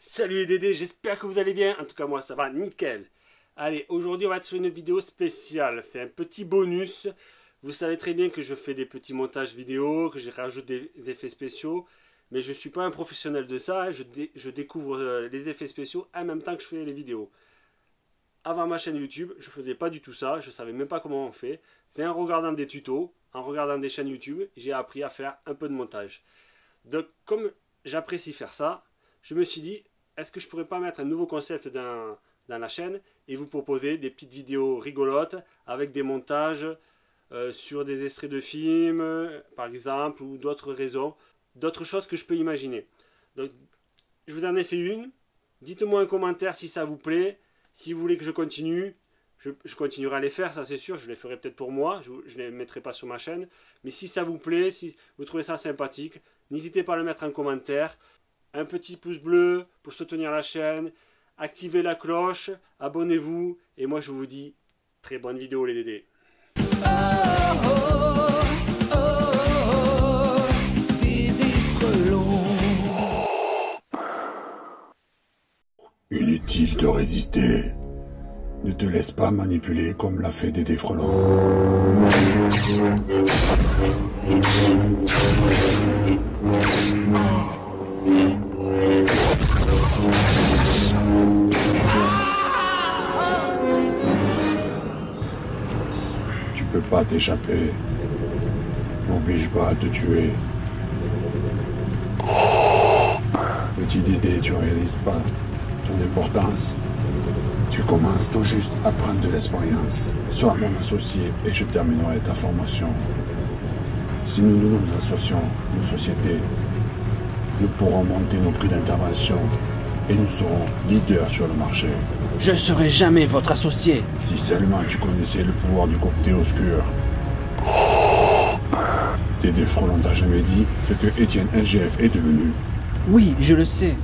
Salut les Dédés, j'espère que vous allez bien. En tout cas, moi, ça va nickel. Allez, aujourd'hui, on va être sur une vidéo spéciale. C'est un petit bonus. Vous savez très bien que je fais des petits montages vidéo, que j'ai rajouté des, effets spéciaux. Mais je ne suis pas un professionnel de ça. Je, je découvre euh, les effets spéciaux en même temps que je fais les vidéos. Avant ma chaîne YouTube, je ne faisais pas du tout ça. Je ne savais même pas comment on fait. C'est en regardant des tutos, en regardant des chaînes YouTube, j'ai appris à faire un peu de montage. Donc, comme j'apprécie faire ça, je me suis dit, est-ce que je pourrais pas mettre un nouveau concept dans, la chaîne et vous proposer des petites vidéos rigolotes avec des montages euh, sur des extraits de films, par exemple, ou d'autres raisons, d'autres choses que je peux imaginer. Donc, je vous en ai fait une. Dites-moi un commentaire si ça vous plaît. Si vous voulez que je continue, je, continuerai à les faire, ça c'est sûr. Je les ferai peut-être pour moi. Je ne les mettrai pas sur ma chaîne. Mais si ça vous plaît, si vous trouvez ça sympathique, n'hésitez pas à le mettre en commentaire un petit pouce bleu pour soutenir la chaîne, activez la cloche, abonnez-vous, et moi je vous dis très bonne vidéo les Dédés. Inutile de résister. Ne te laisse pas manipuler comme l'a fait Dédé Frelon. Tu peux pas t'échapper. N'oblige pas à te tuer. Petit Dédé, tu réalises pas ton importance. Tu commences tout juste à prendre de l'expérience. Sois mon associé et je terminerai ta formation. Si nous nous, nous associons, nos sociétés, nous pourrons monter nos prix d'intervention et nous serons leaders sur le marché. Je serai jamais votre associé. Si seulement tu connaissais le pouvoir du côté obscur. Dédé Frelon t'a jamais dit ce que Étienne SGF est devenu. Oui, je le sais.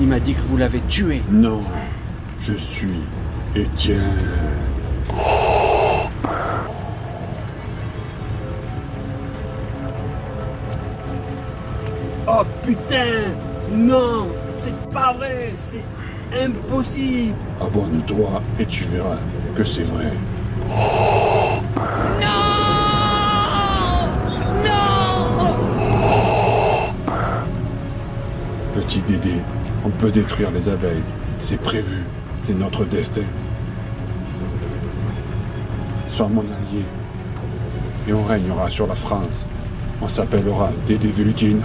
Il m'a dit que vous l'avez tué. Non, je suis Étienne. Oh putain Non C'est pas vrai C'est impossible Abonne-toi et tu verras que c'est vrai. Non Non Petit Dédé, on peut détruire les abeilles. C'est prévu. C'est notre destin. Sois mon allié. Et on régnera sur la France. On s'appellera Dédé Vélutine.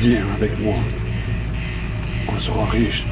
Viens avec moi. On sera riche.